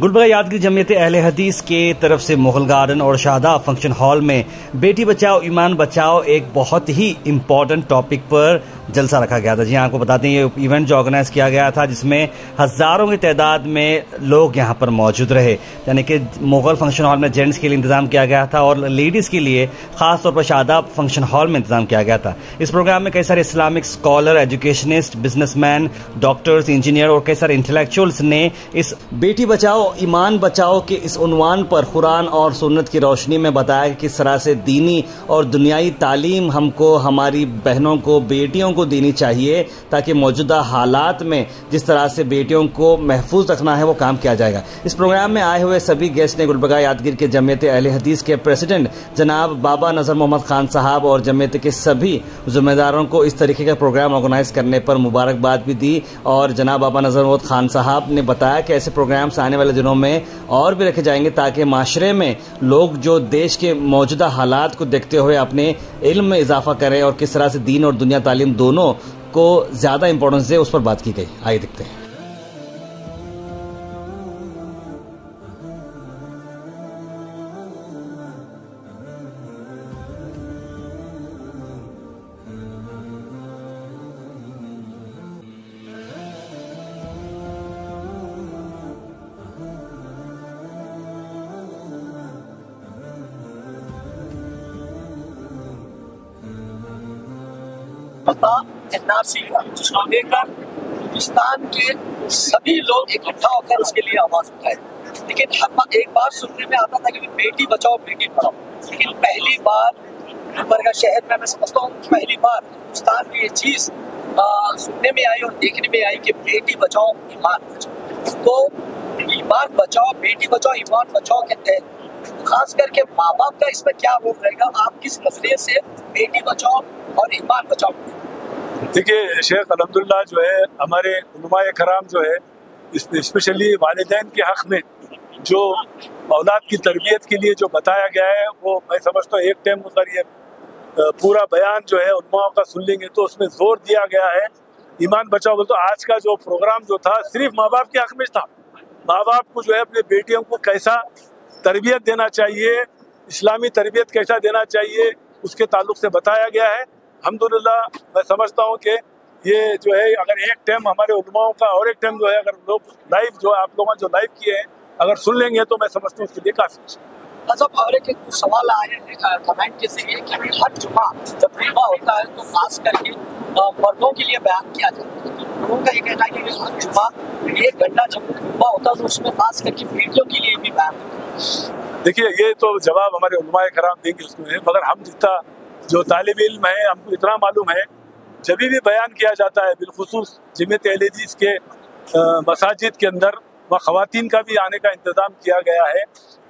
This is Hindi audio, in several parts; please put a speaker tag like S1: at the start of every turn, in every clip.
S1: गुलबर्गा यादगिरी जमीयत अहल हदीस के तरफ़ से मुगल गार्डन और शादा फ़ंक्शन हॉल में। बेटी बचाओ, ईमान बचाओ, एक बहुत ही इम्पोर्टेंट टॉपिक पर जलसा रखा गया था। जी आपको बताते हैं, ये इवेंट जो ऑर्गेनाइज किया गया था, जिसमें हज़ारों की तादाद में लोग यहाँ पर मौजूद रहे। यानी कि मुगल फ़ंक्शन हॉल में जेंट्स के लिए इंतज़ाम किया गया था और लेडीज़ के लिए खास तौर पर शादाब फ़ंक्शन हॉल में इंतज़ाम किया गया था। इस प्रोग्राम में कई सारे Islamic scholar educationist businessman doctors engineer और कई सारे इंटेलेक्चुअल्स ने इस बेटी बचाओ, ईमान बचाओ के इस उनवान पर कुरान और सुन्नत की रोशनी में बताया कि किस तरह से दीनी और दुनियाई तालीम हमको, हमारी बहनों को, बेटियों को देनी चाहिए ताकि मौजूदा हालात में जिस तरह से बेटियों को महफूज रखना है वो काम किया जाएगा। इस प्रोग्राम में आए हुए सभी गेस्ट ने गुलबगा यादगिर के जमीयत अहल हदीस के प्रेसिडेंट जनाब बाबा नज़र मोहम्मद खान साहब और जमीयत के सभी जिम्मेदारों को इस तरीके का प्रोग्राम ऑर्गेनाइज करने पर मुबारकबाद भी दी और जनाब बाबा नज़र मोहम्मद खान साहब ने बताया कि ऐसे प्रोग्राम्स आने वाले दिनों में और भी रखे जाएँगे ताकि माशरे में लोग जो देश के मौजूदा हालात को देखते हुए अपने इल्म में इजाफा करें और किस तरह से दीन और दुनिया तालीम दोनों को ज़्यादा इंपॉर्टेंस दे उस पर बात की गई। आइए देखते हैं।
S2: पता एनआरसी का जिसको लेकर हिंदुस्तान के सभी लोग इकट्ठा होकर उसके लिए आवाज़ उठाए। लेकिन हर हम एक बार सुनने में आता था कि बेटी बचाओ, बेटी पढ़ाओ। लेकिन पहली बार गुलबर्गा शहर में मैं समझता हूँ पहली बार हिंदुस्तान में ये चीज़ सुनने में आई और देखने में आई कि बेटी बचाओ, ईमान बचाओ। तो ईमान बचाओ, बेटी बचाओ, ईमान बचाओ के तहत खास करके माँ बाप का इसमें क्या रोल रहेगा? आप किस नज़रिए से बेटी बचाओ और ईमान बचाओ?
S3: देखिए, शेख अलहमदुल्ला जो है, हमारे कराम जो है इस्पेशली वालदेन के हक़ में, जो औलाद की तरबियत के लिए जो बताया गया है, वो मैं समझता हूँ एक टाइम अगर ये पूरा बयान जो है, उलमाओं का सुन लेंगे तो उसमें ज़ोर दिया गया है। ईमान बचाओ बोल तो आज का जो प्रोग्राम जो था, सिर्फ़ माँ बाप के हक में था। माँ बाप को जो है, अपने बेटियों को कैसा तरबियत देना चाहिए, इस्लामी तरबियत कैसा देना चाहिए, उसके ताल्लुक से बताया गया है। अलहमदिल्ला मैं समझता हूँ कि ये जो है अगर एक टाइम हमारे उलमाओं का और एक टाइम जो है अगर लोग लाइव जो आप लोगों ने जो लाइव किए हैं अगर सुन लेंगे तो मैं समझता हूँ उसके लिए काफ़ी
S2: अच्छा और एक कुछ सवाल आए हैं कमेंट के ज़रिए कि हर जुमा जब होता है तो खास करके मर्दों के लिए बयान किया जाता है। तो लोगों का ये कहना है कि हर जुमा एक घंटा जब होता है तो उसमें खास करके बेटियों के लिए भी बयान
S3: देखिए ये तो जवाब हमारे उलमाए कराम देंगे उसमें मगर हम जितना जो तालब इल्म है, हमको इतना मालूम है, जब भी बयान किया जाता है, बिलखसूस जमत एलजीज के मसाजिद के अंदर वह ख़वान का भी आने का इंतज़ाम किया गया है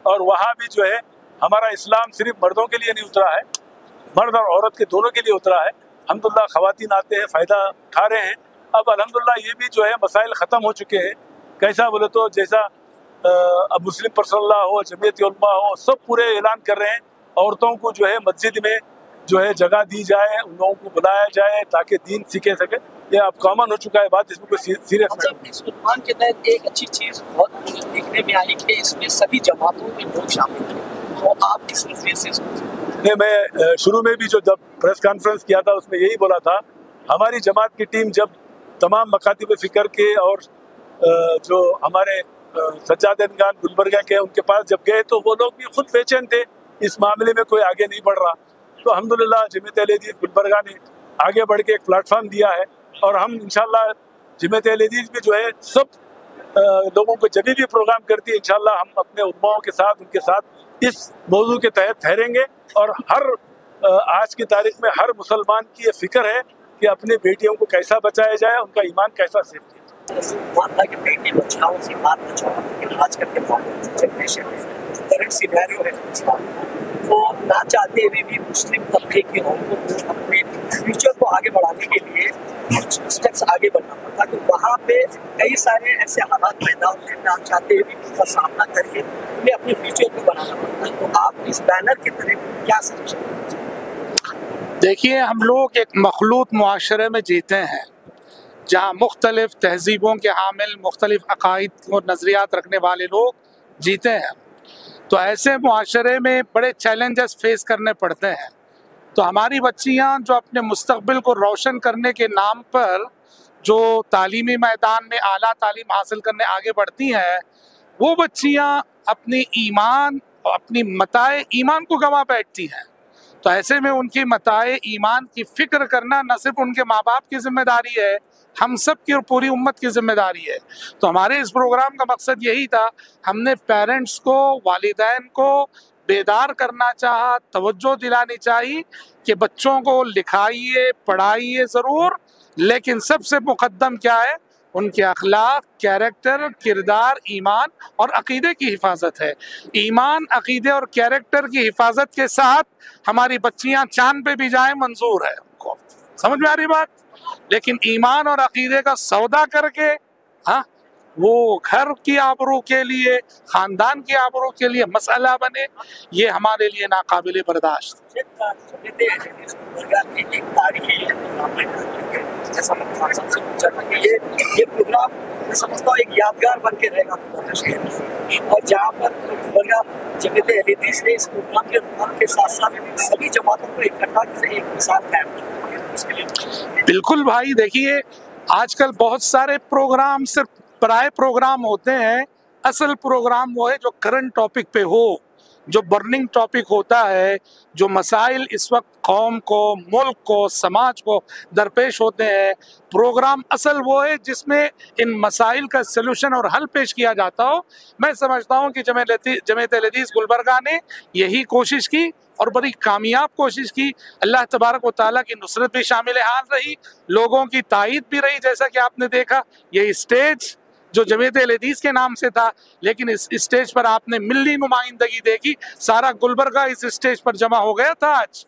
S3: और वहाँ भी जो है, हमारा इस्लाम सिर्फ़ मर्दों के लिए नहीं उतरा है, मर्द और औरत के दोनों के लिए उतरा है। अलहमदिल्ला ख़वान आते हैं, फ़ायदा उठा रहे हैं। अब अलहमदिल्ला ये भी जो है, मसाइल ख़त्म हो चुके हैं। कैसा बोले तो जैसा अब मुस्लिम परसल्ला हो जमीयत हो, सब पूरे ऐलान कर रहे हैं, औरतों को जो है, मस्जिद में जो है जगह दी जाए उन लोगों को बुलाया जाए ताकि दीन सीखे सके। ये अब कॉमन हो चुका है बात इसमें कोई सीरियस
S2: अच्छा, इस उन्वान के तहत एक अच्छी चीज़ बहुत देखने में आई कि इसमें सभी जमातों के लोग शामिल थे तो आप किस नज़रिए से
S3: नहीं मैं शुरू में भी जो जब प्रेस कॉन्फ्रेंस किया था उसमें यही बोला था हमारी जमात की टीम जब तमाम मकातिब फ़िक्र के और जो हमारे सज्जाद खान गुलबर्गा के उनके पास जब गए तो वो लोग भी खुद बेचैन थे। इस मामले में कोई आगे नहीं बढ़ रहा। तो अलहमदिल्ला जमत अलीज गुलबर्गा ने आगे बढ़ के एक प्लेटफॉर्म दिया है और हम, इंशाल्लाह जमत अलीज भी जो है, सब लोगों को जब भी प्रोग्राम करती है, इंशाल्लाह, हम अपने उलमाओं के साथ, उनके साथ इस मौजू के तहत ठहरेंगे और हर आज की तारीख में हर मुसलमान की ये फ़िक्र है कि अपनी बेटियों को कैसा बचाया जाए, उनका ईमान कैसा सेफ़ किया
S2: मानता बचाओ से बात बचाओ, लेकिन आजकल के जनरेशन है वो ना चाहते हुए भी मुस्लिम तबके के लोगों को अपने फ्यूचर को आगे बढ़ाने के लिए कुछ स्टेप्स आगे बढ़ना पड़ता तो वहाँ पे कई सारे ऐसे हालात पैदा होते हैं ना चाहते हुए भी उनका सामना करके उन्हें अपने फ्यूचर को बनाना पड़ता तो आप इस बैनर के तरह क्या सजेशन
S4: देखिए, हम लोग एक मखलूत माशरे में जीते हैं, जहाँ मुख्तलिफ़ तहजीबों के हामिल, मुख्तलिफ़ अकायद और नज़रियात रखने वाले लोग जीते हैं। तो ऐसे माशरे में बड़े चैलेंजेस फेस करने पड़ते हैं। तो हमारी बच्चियाँ जो अपने मुस्तबिल को रोशन करने के नाम पर जो तालीमी मैदान में आला तालीम हासिल करने आगे बढ़ती हैं, वो बच्चियाँ अपनी ईमान, अपनी मताए ईमान को गंवा बैठती हैं। तो ऐसे में उनकी मताए ईमान की फ़िक्र करना न सिर्फ़ उनके माँ बाप की ज़िम्मेदारी है हम सब की और पूरी उम्मत की ज़िम्मेदारी है। तो हमारे इस प्रोग्राम का मकसद यही था, हमने पेरेंट्स को, वालिदैन को बेदार करना चाहा, तवज्जो दिलानी चाहिए कि बच्चों को लिखाइए, पढ़ाइए ज़रूर, लेकिन सबसे मुकदम क्या है? उनके अखलाक, कैरेक्टर, किरदार, ईमान और अकीदे की हिफाजत है। ईमान, अकीदे और कैरेक्टर की हिफाजत के साथ हमारी बच्चियाँ चाँद पे भी जाए, मंजूर है। उनको समझ में आ रही बात? लेकिन ईमान और अकीदे का सौदा करके हाँ वो घर की आबरू के लिए, ख़ानदान की आबरू के लिए मसला बने, ये हमारे लिए नाकाबिल बर्दाश्त
S2: समझता हूँ एक यादगार बन के रहेगा और जहाँ पर के साथ साथ जमातों को इकट्ठा
S4: बिल्कुल भाई, देखिए, आजकल बहुत सारे प्रोग्राम, सिर्फ़ प्राय प्रोग्राम होते हैं, असल प्रोग्राम वो है जो करंट टॉपिक पे हो। जो बर्निंग टॉपिक होता है, जो मसाइल इस वक्त कौम को, मुल्क को, समाज को दरपेश होते हैं प्रोग्राम असल वो है जिसमें इन मसाइल का सलूशन और हल पेश किया जाता हो। मैं समझता हूँ कि जमेत लदीस गुलबरगा ने यही कोशिश की और बड़ी कामयाब कोशिश की। अल्लाह तबारक व ताली की नुसरत भी शामिल हाल रही, लोगों की तायद भी रही, जैसा कि आपने देखा, यही स्टेज जो जमेत लदीस के नाम से था, लेकिन इस स्टेज पर आपने मिली नुमाइंदगी देखी। सारा गुलबर्गा इस स्टेज पर जमा हो गया था आज।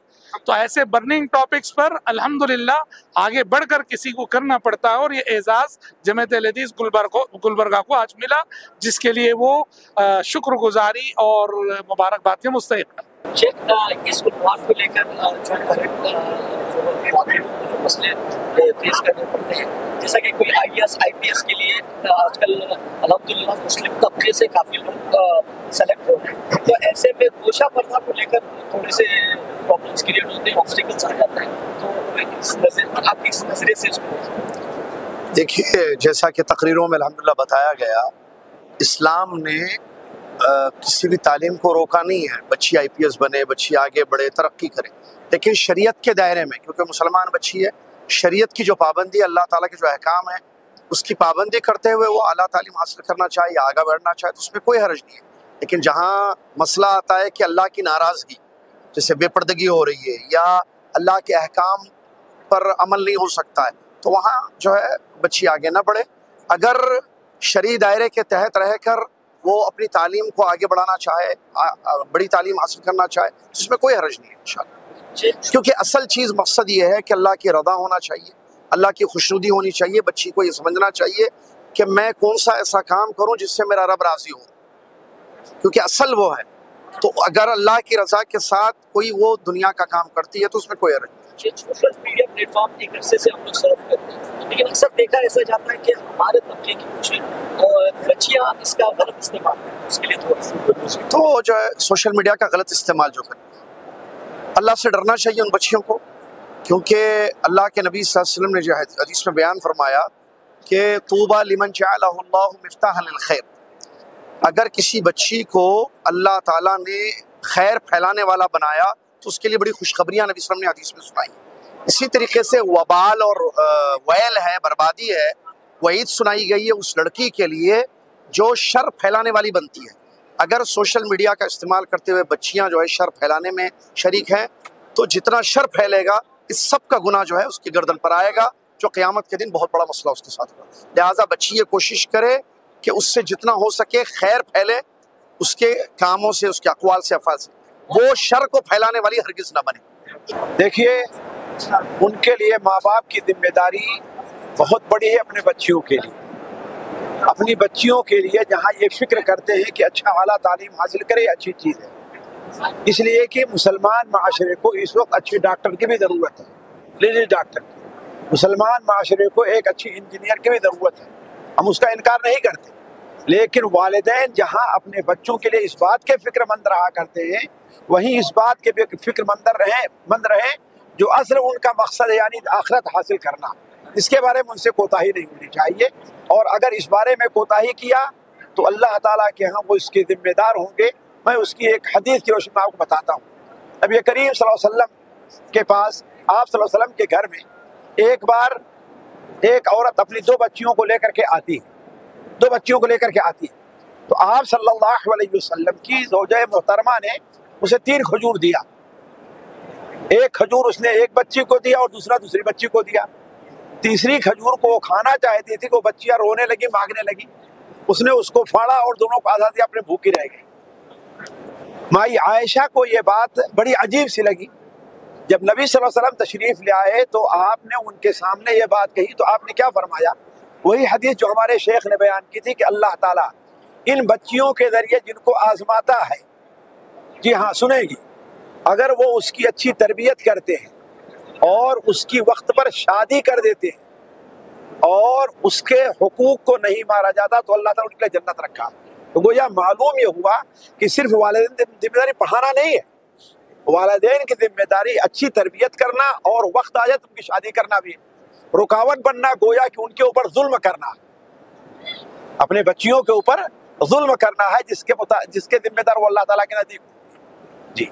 S4: तो ऐसे बर्निंग टॉपिक्स पर अल्हम्दुलिल्लाह आगे बढ़कर किसी को करना पड़ता है और ये एजाज जमेत लदीस गुलबर्ग गुलबर्गा को आज मिला, जिसके लिए वो शुक्रगुजारी और मुबारकबाद के मुस्तक
S2: इस को लेकर मसले फेस करने पड़ते हैं। जैसा कि कोई आई आई के लिए आजकल, अलहमदिल्ला मुस्लिम तबके से काफ़ी लोग सेलेक्ट हो रहे हैं। तो ऐसे में गोशा पर्दा को लेकर थोड़े से प्रॉब्लम्स क्रिएट होते हैं ऑब्स्टिकल्स आ जाते हैं। तो इस नज़र, आप इस नज़रे से इसको
S5: देखिए, जैसा कि तकरीरों में अलहमदिल्ला बताया गया, इस्लाम ने किसी भी तालीम को रोका नहीं है। बच्ची आई पी एस बने, बच्ची आगे बढ़े, तरक्की करे। लेकिन शरीयत के दायरे में, क्योंकि मुसलमान बच्ची है, शरीयत की जो पाबंदी अल्लाह ताला के जो अहकाम है, उसकी पाबंदी करते हुए वो अला तालीम हासिल करना चाहे या आगे बढ़ना चाहे तो उसमें कोई हर्ज नहीं है। लेकिन जहाँ मसला आता है कि अल्लाह की नाराज़गी, जैसे बेपर्दगी हो रही है या अल्लाह के अहकाम पर अमल नहीं हो सकता है तो वहाँ जो है बच्ची आगे ना बढ़े। अगर शरी दायरे के तहत रहकर वो अपनी तालीम को आगे बढ़ाना चाहे बड़ी तालीम हासिल करना चाहे तो उसमें कोई हर्ज नहीं है इन क्योंकि असल चीज़ मकसद ये है कि अल्लाह की रदा होना चाहिए अल्लाह की खुशनुदी होनी चाहिए बच्ची को ये समझना चाहिए कि मैं कौन सा ऐसा काम करूँ जिससे मेरा रब राज़ी हो। क्योंकि असल वो है। तो अगर अल्लाह की रजा के साथ कोई वो दुनिया का काम करती है तो उसमें कोई अर्थ नहीं
S2: सोशल मीडिया प्लेटफॉर्म एक अरसे से हम लोग सर्व करते हैं। लेकिन अक्सर देखा ऐसा जाता है कि हमारे तबके की कुछ बच्चियाँ इसका गलत इस्तेमाल उसके लिए थोड़ा
S5: तो जो है सोशल मीडिया का गलत इस्तेमाल जो करते अल्लाह से डरना चाहिए उन बच्चियों को, क्योंकि अल्लाह के नबी वसल्लम ने जो है, हदीस में बयान फरमाया कि तूबा लिमन खैर। अगर किसी बच्ची को अल्लाह ताला ने खैर फैलाने वाला बनाया तो उसके लिए बड़ी खुशखबरियाँ नबी वसल्लम ने हदीस में सुनाई। इसी तरीके से वबाल और वैल है, बर्बादी है वईद सुनाई गई है उस लड़की के लिए जो शर फैलाने वाली बनती है। अगर सोशल मीडिया का इस्तेमाल करते हुए बच्चियाँ जो है शर फैलाने में शरीक हैं तो जितना शर फैलेगा, इस सब का गुना जो है उसकी गर्दन पर आएगा, जो क़यामत के दिन बहुत बड़ा मसला उसके साथ होगा। लिहाजा बच्ची ये कोशिश करे कि उससे जितना हो सके खैर फैले, उसके कामों से, उसके अकवाल से, अफाल से। वो शर को फैलाने वाली हरगिज़ ना बने।
S6: देखिए, उनके लिए माँ बाप की ज़िम्मेदारी बहुत बड़ी है अपने बच्चियों के लिए। अपनी बच्चियों के लिए जहाँ ये फ़िक्र करते हैं कि अच्छा वाला तालीम हासिल करे, अच्छी चीज़ है। इसलिए कि मुसलमान माशरे को इस वक्त अच्छे डॉक्टर की भी ज़रूरत है लेडीज़ डॉक्टर मुसलमान माशरे को एक अच्छी इंजीनियर की भी ज़रूरत है। हम उसका इनकार नहीं करते। लेकिन वालदेन जहाँ अपने बच्चों के लिए इस बात के फिक्रमंद रहा करते हैं वहीं इस बात के फिक्रमंद रहे, मंद रहे जो असल उनका मकसद है, यानी आखरत हासिल करना। इसके बारे में उनसे कोताही नहीं होनी चाहिए। और अगर इस बारे में कोताही किया तो अल्लाह ताला के यहाँ वो इसके जिम्मेदार होंगे। मैं उसकी एक हदीस की रोशनी आपको बताता हूँ। अब ये करीम वसल्लम के पास, आप वसल्लम के घर में एक बार एक औरत अपनी दो बच्चियों को लेकर के आती है। दो बच्चियों को लेकर के आती है। तो आप सल्लल्लाहु अलैहि वसल्लम की जोजा मोहतरमा ने उसे तीन खजूर दिया। एक खजूर उसने एक बच्ची को दिया और दूसरा दूसरी बच्ची को दिया। तीसरी खजूर को वो खाना चाहती थी वो बच्चियाँ रोने लगी, मांगने लगी। उसने उसको फाड़ा और दोनों को आज़ादी अपने भूखी रह गई माई आयशा को ये बात बड़ी अजीब सी लगी। जब नबी वसल्लम तशरीफ़ ले आए तो आपने उनके सामने ये बात कही तो आपने क्या फरमाया? वही हदीस जो हमारे शेख ने बयान की थी कि अल्लाह ताला इन बच्चियों के ज़रिए जिनको आजमाता है जी हाँ सुनेगी। अगर वो उसकी अच्छी तरबियत करते हैं और उसकी वक्त पर शादी कर देते हैं और उसके हकूक को नहीं मारा जाता तो अल्लाह ताला उनके लिए जन्नत रखा। तो गोया मालूम ये हुआ कि सिर्फ़ वालदेन ज़िम्मेदारी पढ़ाना नहीं है। वालदेन की ज़िम्मेदारी अच्छी तरबियत करना और वक्त आ जाए तो उनकी शादी करना भी। रुकावट बनना, गोया कि उनके ऊपर जुल्म करना। अपने बच्चियों के ऊपर जुल्म करना है, जिसके जिसके जिम्मेदार वो अल्लाह ताला के नज़दीक जी